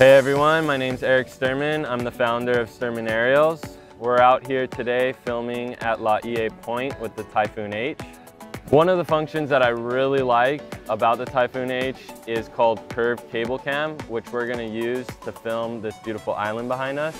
Hey everyone, my name's Eric Sterman. I'm the founder of Sterman Aerials. We're out here today filming at Laie Point with the Typhoon H. One of the functions that I really like about the Typhoon H is called Curved Cable Cam, which we're gonna use to film this beautiful island behind us.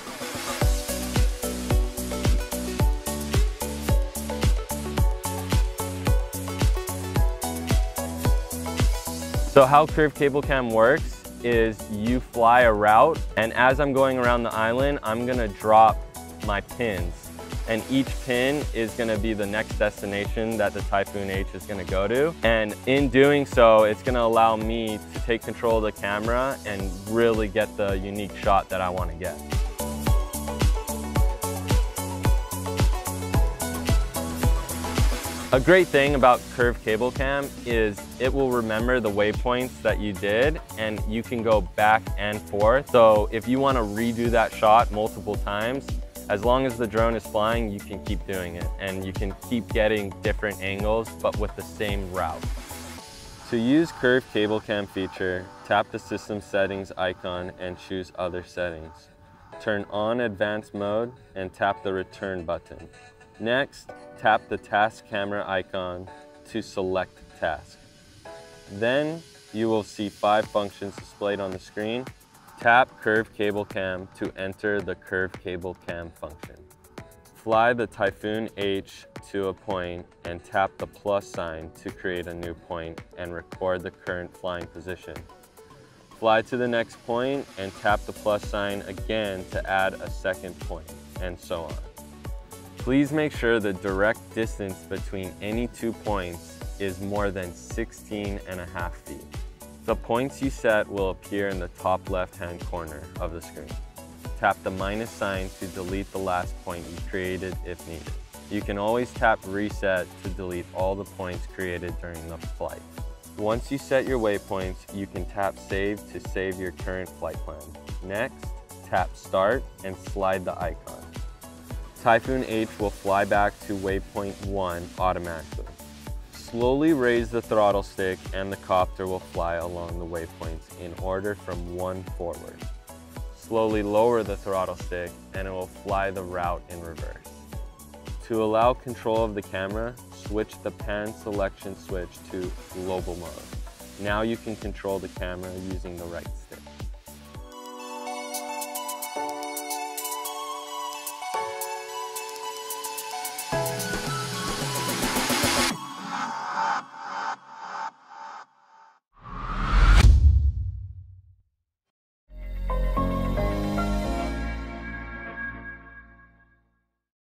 So how Curved Cable Cam works is you fly a route and as I'm going around the island, I'm gonna drop my pins and each pin is gonna be the next destination that the Typhoon H is gonna go to. And in doing so, it's gonna allow me to take control of the camera and really get the unique shot that I wanna get. A great thing about Curve Cable Cam is it will remember the waypoints that you did and you can go back and forth. So if you want to redo that shot multiple times, as long as the drone is flying, you can keep doing it and you can keep getting different angles but with the same route. To use Curve Cable Cam feature, tap the system settings icon and choose other settings. Turn on advanced mode and tap the return button. Next, tap the task camera icon to select task. Then you will see five functions displayed on the screen. Tap Curve Cable Cam to enter the Curve Cable Cam function. Fly the Typhoon H to a point and tap the plus sign to create a new point and record the current flying position. Fly to the next point and tap the plus sign again to add a second point, and so on. Please make sure the direct distance between any two points is more than 16 and a half feet. The points you set will appear in the top left-hand corner of the screen. Tap the minus sign to delete the last point you created if needed. You can always tap reset to delete all the points created during the flight. Once you set your waypoints, you can tap save to save your current flight plan. Next, tap start and slide the icon. Typhoon H will fly back to waypoint 1 automatically. Slowly raise the throttle stick and the copter will fly along the waypoints in order from 1 forward. Slowly lower the throttle stick and it will fly the route in reverse. To allow control of the camera, switch the pan selection switch to global mode. Now you can control the camera using the right stick.